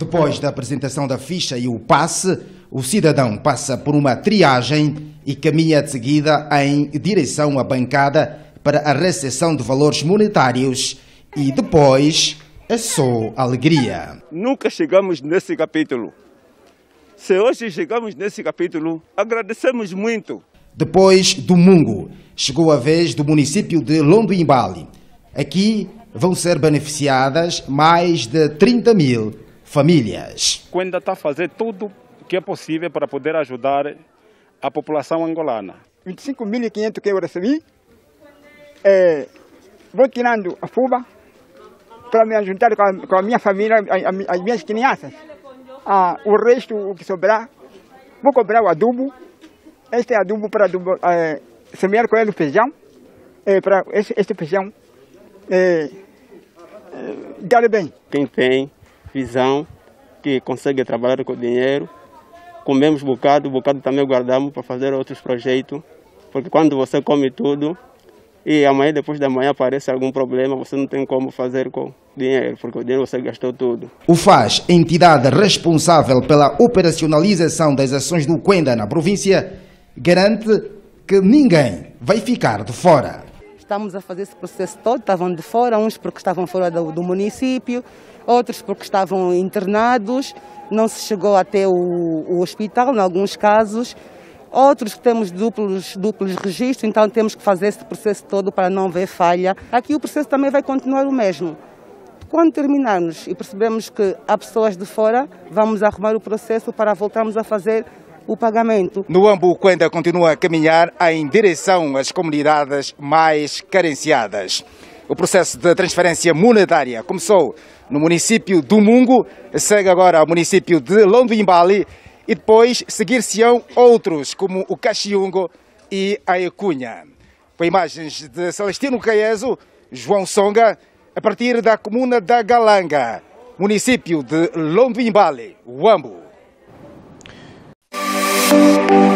Depois da apresentação da ficha e o passe, o cidadão passa por uma triagem e caminha de seguida em direção à bancada para a recepção de valores monetários e depois é só alegria. Nunca chegamos nesse capítulo. Se hoje chegamos nesse capítulo, agradecemos muito. Depois do Mungo, chegou a vez do município de Londoimbali. Aqui vão ser beneficiadas mais de 30 mil famílias. Quenda está a fazer tudo o que é possível para poder ajudar a população angolana. 25.500 que eu recebi, é, vou tirando a fuba para me juntar com a, com a minha família, a, as minhas crianças. Ah, o resto, o que sobrar, vou comprar o adubo. Este é adubo para adubo, é, semear com ele o feijão. É, para este, este feijão é, é, dar bem. Quem tem visão, que consegue trabalhar com o dinheiro, comemos bocado, bocado também guardamos para fazer outros projetos. Porque quando você come tudo, e amanhã, depois da manhã, aparece algum problema, você não tem como fazer com dinheiro, porque o dinheiro você gastou tudo. O FAS, entidade responsável pela operacionalização das ações do Quenda na província, garante que ninguém vai ficar de fora. Estamos a fazer esse processo todo, estavam de fora, uns porque estavam fora do, do município, outros porque estavam internados, não se chegou até o, o hospital, em alguns casos, Outros temos duplos, duplos registros, então temos que fazer esse processo todo para não haver falha. Aqui o processo também vai continuar o mesmo. Quando terminarmos e percebemos que há pessoas de fora, vamos arrumar o processo para voltarmos a fazer o pagamento. No Ambu, Quenda continua a caminhar em direção às comunidades mais carenciadas. O processo de transferência monetária começou no município do Mungo, segue agora ao município de Londoimbali e depois seguir-se-ão outros, como o Caxiungo e a Ecunha. Com imagens de Celestino Caeso, João Songa, a partir da comuna da Galanga, município de Londoimbale, Uambo. Thank you.